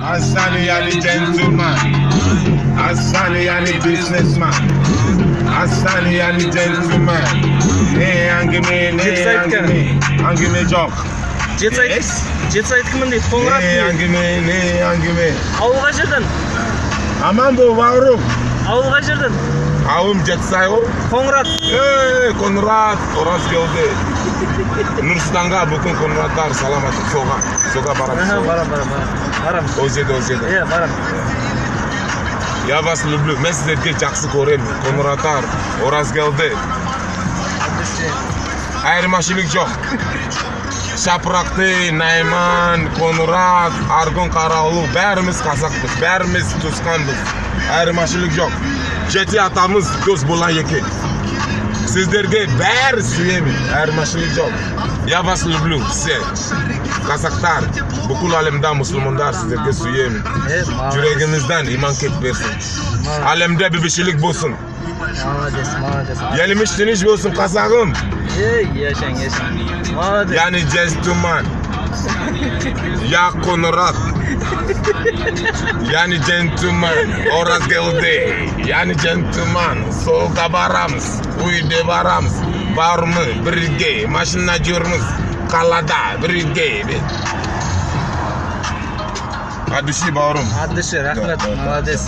Hasan yani gentleman. Hasan yani businessman. Hasan yani gentleman. Ne hangi me ne hangi me hangi me job. jet sayt Yes. jet sayt kimmin deydi qo'ng'iroq Ne hangi me ne hangi me. ovulga jirdin Aman bu varım. нұрсұлтанға бүкіл қонақтар саламатсыз соға соға барамыз барамыз барамын барамыз ол жерде ол жерде иә барамын я вас люблю мен сіздерге жақсы көремін қоңыратар оразгелді айырмашылық жоқ шапырақты найман қоңырат аргон қараулы бәріміз қазақпыз бәріміз туысқанбыз айырмашылық жоқ жеті атамыз дос бола екен ekan. Sizlarga bari suyaman. Ayirmachilik yo'q. Я вас люблю все. Qasaqlar, бүкіл әлемда musulmonlar sizlarga suyaman. Eh, молодец, Yuragingizdan iymon ketversin. Alamda bibishilik bo'lsin. молодец молодец Yelimish tinch bo'lsin qasag'im. ey yashang yashang молодец Yani gentleman, oraz geldi. Yani gentleman, soğuka barams, uyuda barams, var mı, birge, maşinacıyoruz, kalada, birge. Hadi şey bağırım. Hadi şey, rahmet, evet, evet.